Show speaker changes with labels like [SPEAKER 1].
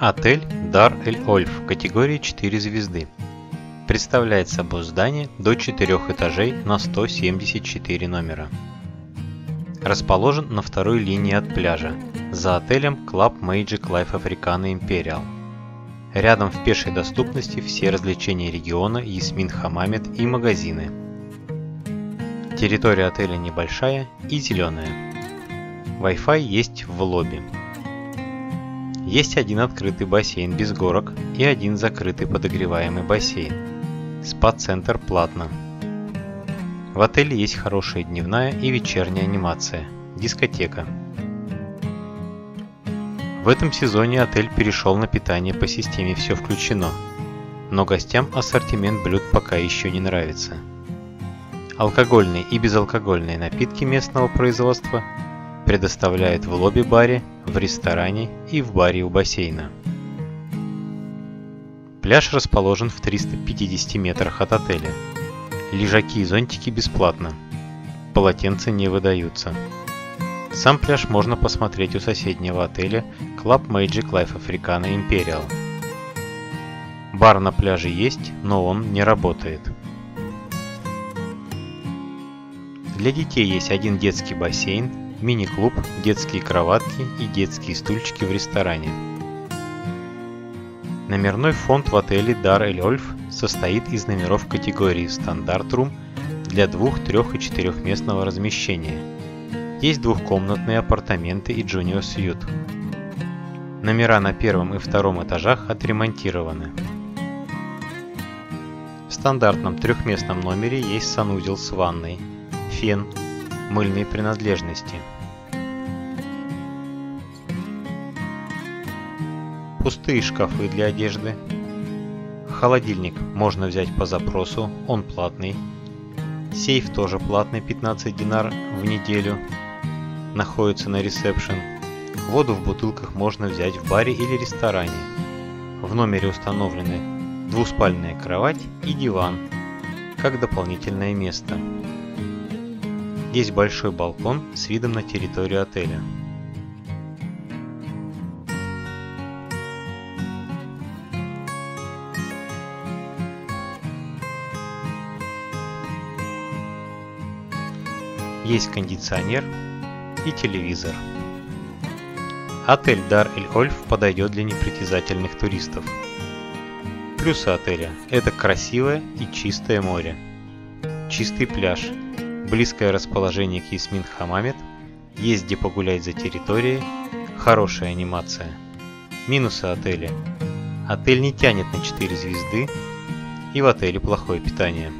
[SPEAKER 1] Отель Дар Эль Ольф категории 4 звезды. Представляет собой здание до 4 этажей на 174 номера. Расположен на второй линии от пляжа, за отелем Club Magic Life Africana Imperial. Рядом в пешей доступности все развлечения региона Ясмин Хамамед и магазины. Территория отеля небольшая и зеленая. Wi-Fi есть в лобби. Есть один открытый бассейн без горок и один закрытый подогреваемый бассейн. Спа-центр платно. В отеле есть хорошая дневная и вечерняя анимация, дискотека. В этом сезоне отель перешел на питание по системе «Все включено», но гостям ассортимент блюд пока еще не нравится. Алкогольные и безалкогольные напитки местного производства предоставляют в лобби-баре в ресторане и в баре у бассейна. Пляж расположен в 350 метрах от отеля. Лежаки и зонтики бесплатно. Полотенца не выдаются. Сам пляж можно посмотреть у соседнего отеля Club Magic Life Africana Imperial. Бар на пляже есть, но он не работает. Для детей есть один детский бассейн, мини-клуб, детские кроватки и детские стульчики в ресторане. Номерной фонд в отеле Дар Эль Ольф состоит из номеров категории Стандарт Рум для двух, трех и четырехместного размещения. Есть двухкомнатные апартаменты и Junior Suite. Номера на первом и втором этажах отремонтированы. В стандартном трехместном номере есть санузел с ванной, фен, мыльные принадлежности. Пустые шкафы для одежды. Холодильник можно взять по запросу, он платный. Сейф тоже платный, 15 динар в неделю. Находится на ресепшн. Воду в бутылках можно взять в баре или ресторане. В номере установлены двуспальная кровать и диван, как дополнительное место. Есть большой балкон с видом на территорию отеля. Есть кондиционер и телевизор. Отель Дар Эль Ольф подойдет для непритязательных туристов. Плюсы отеля – это красивое и чистое море, чистый пляж – близкое расположение к Ясмин Хамамед, есть где погулять за территорией, хорошая анимация. Минусы отеля. Отель не тянет на 4 звезды и в отеле плохое питание.